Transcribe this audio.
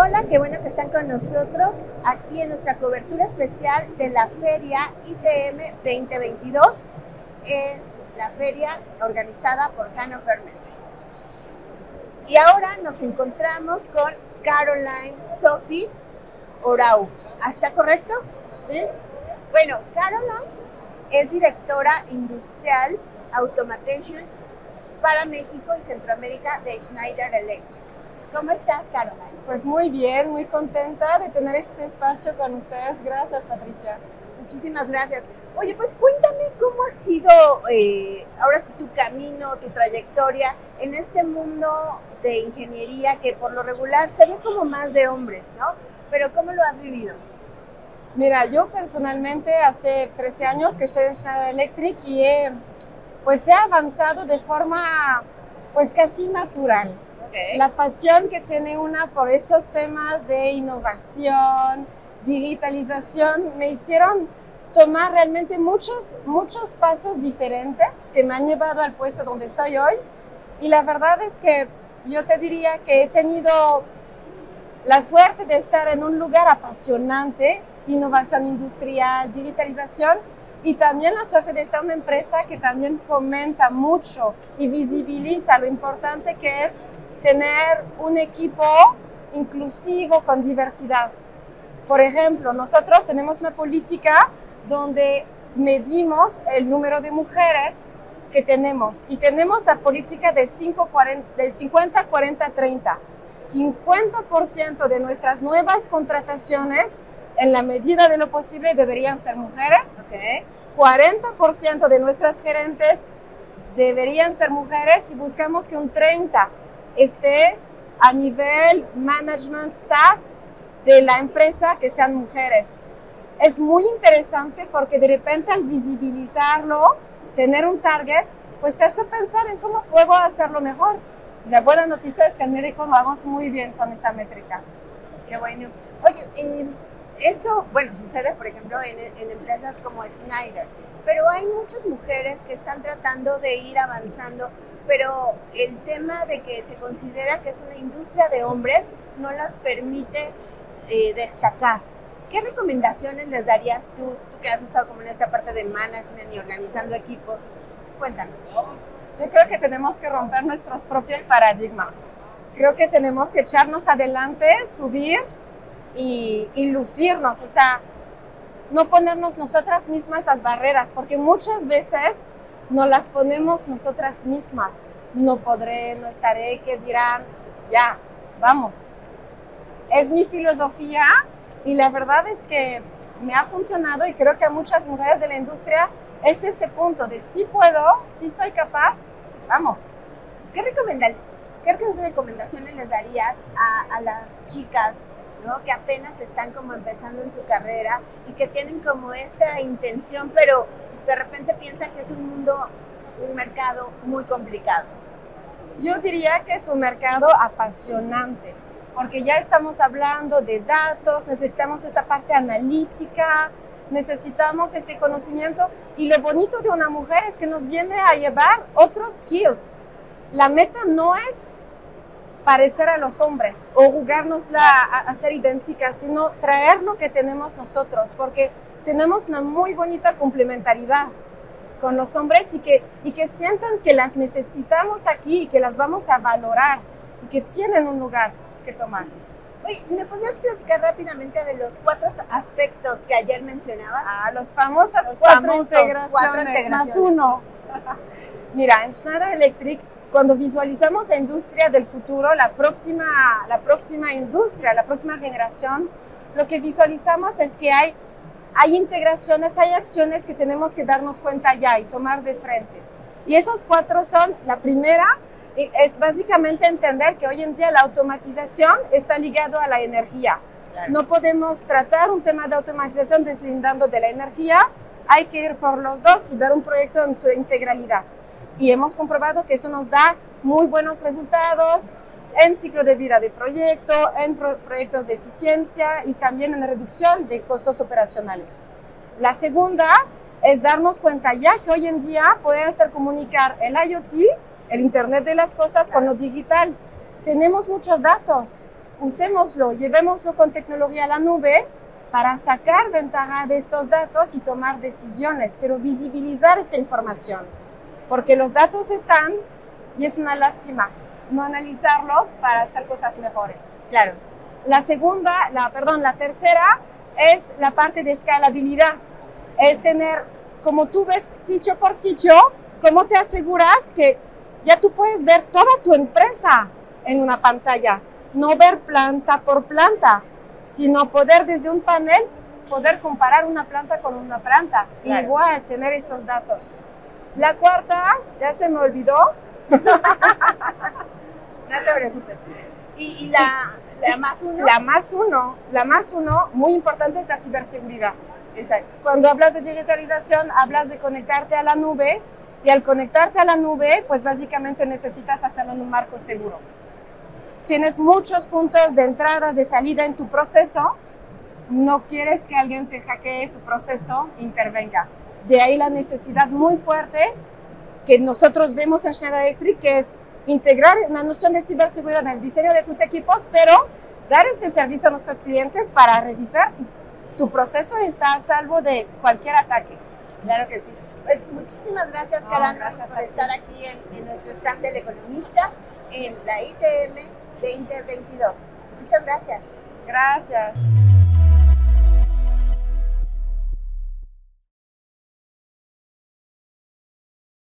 Hola, qué bueno que están con nosotros aquí en nuestra cobertura especial de la Feria ITM 2022, en la feria organizada por Hannover Messe. Y ahora nos encontramos con Caroline Sophie Orau. ¿Está correcto? Sí. Bueno, Caroline es directora industrial Automation para México y Centroamérica de Schneider Electric. ¿Cómo estás, Caroline? Pues muy bien, muy contenta de tener este espacio con ustedes. Gracias, Patricia. Muchísimas gracias. Oye, pues cuéntame cómo ha sido eh, ahora sí tu camino, tu trayectoria en este mundo de ingeniería que por lo regular se ve como más de hombres, ¿no? Pero ¿cómo lo has vivido? Mira, yo personalmente hace 13 años que estoy en Schneider Electric y he, pues he avanzado de forma pues casi natural. Okay. La pasión que tiene una por esos temas de innovación, digitalización, me hicieron tomar realmente muchos, muchos pasos diferentes que me han llevado al puesto donde estoy hoy. Y la verdad es que yo te diría que he tenido la suerte de estar en un lugar apasionante, innovación industrial, digitalización, y también la suerte de estar en una empresa que también fomenta mucho y visibiliza lo importante que es tener un equipo inclusivo con diversidad. Por ejemplo, nosotros tenemos una política donde medimos el número de mujeres que tenemos y tenemos la política del, 5, 40, del 50, 40, 30. 50% de nuestras nuevas contrataciones, en la medida de lo posible, deberían ser mujeres. Okay. 40% de nuestras gerentes deberían ser mujeres y buscamos que un 30% esté a nivel management staff de la empresa que sean mujeres. Es muy interesante porque de repente al visibilizarlo, tener un target, pues te hace pensar en cómo puedo hacerlo mejor. La buena noticia es que en México vamos muy bien con esta métrica. Qué bueno. Oye, eh, esto, bueno, sucede, por ejemplo, en, en, empresas como Schneider, pero hay muchas mujeres que están tratando de ir avanzando, pero el tema de que se considera que es una industria de hombres no las permite eh, destacar. ¿Qué recomendaciones les darías tú, tú que has estado como en esta parte de management y organizando equipos? Cuéntanos. Yo creo que tenemos que romper nuestros propios paradigmas. Creo que tenemos que echarnos adelante, subir y, y, lucirnos, o sea, no ponernos nosotras mismas las barreras, porque muchas veces no las ponemos nosotras mismas. No podré, no estaré, que dirán, ya, vamos. Es mi filosofía y la verdad es que me ha funcionado y creo que a muchas mujeres de la industria es este punto de si puedo, si soy capaz, vamos. ¿Qué, qué recomendaciones les darías a, a las chicas ¿no? que apenas están como empezando en su carrera y que tienen como esta intención, pero de repente piensan que es un mundo, un mercado muy complicado? Yo diría que es un mercado apasionante, porque ya estamos hablando de datos, necesitamos esta parte analítica, necesitamos este conocimiento y lo bonito de una mujer es que nos viene a llevar otros skills. La meta no es parecer a los hombres o jugárnosla a, a ser idénticas, sino traer lo que tenemos nosotros, porque tenemos una muy bonita complementariedad con los hombres y que, y que sientan que las necesitamos aquí y que las vamos a valorar y que tienen un lugar que tomar. Oye, ¿me podrías platicar rápidamente de los cuatro aspectos que ayer mencionabas? Ah, los famosos Los cuatro, famosos integraciones, cuatro integraciones. más uno. Mira, en Schneider Electric, cuando visualizamos la industria del futuro, la próxima, la próxima industria, la próxima generación, lo que visualizamos es que hay, hay integraciones, hay acciones que tenemos que darnos cuenta ya y tomar de frente. Y esas cuatro son, la primera, es básicamente entender que hoy en día la automatización está ligado a la energía. Claro. No podemos tratar un tema de automatización deslindando de la energía, hay que ir por los dos y ver un proyecto en su integralidad. Y hemos comprobado que eso nos da muy buenos resultados en ciclo de vida de proyecto, en pro proyectos de eficiencia y también en reducción de costos operacionales. La segunda es darnos cuenta ya que hoy en día puede hacer comunicar el IoT, el Internet de las Cosas, con lo digital. Tenemos muchos datos usémoslo, llevémoslo con tecnología a la nube para sacar ventaja de estos datos y tomar decisiones, pero visibilizar esta información, porque los datos están y es una lástima no analizarlos para hacer cosas mejores. Claro. La segunda, la, perdón, la tercera es la parte de escalabilidad. Es tener, como tú ves sitio por sitio, cómo te aseguras que ya tú puedes ver toda tu empresa en una pantalla, no ver planta por planta, sino poder desde un panel poder comparar una planta con una planta. Claro. Igual tener esos datos. La cuarta, ya se me olvidó, No te preocupes. Y, y la, la más uno. la más uno, la más uno, muy importante es la ciberseguridad. Exacto. Cuando hablas de digitalización, hablas de conectarte a la nube y al conectarte a la nube, pues básicamente necesitas hacerlo en un marco seguro. Tienes muchos puntos de entrada, de salida en tu proceso, no quieres que alguien te hackee tu proceso, intervenga. De ahí la necesidad muy fuerte que nosotros vemos en Schneider Electric, que es integrar una noción de ciberseguridad en el diseño de tus equipos, pero dar este servicio a nuestros clientes para revisar si tu proceso está a salvo de cualquier ataque. Claro que sí. Pues muchísimas gracias, No, gracias por estar aquí en, en nuestro stand del economista en la ITM 2022. Muchas gracias. Gracias.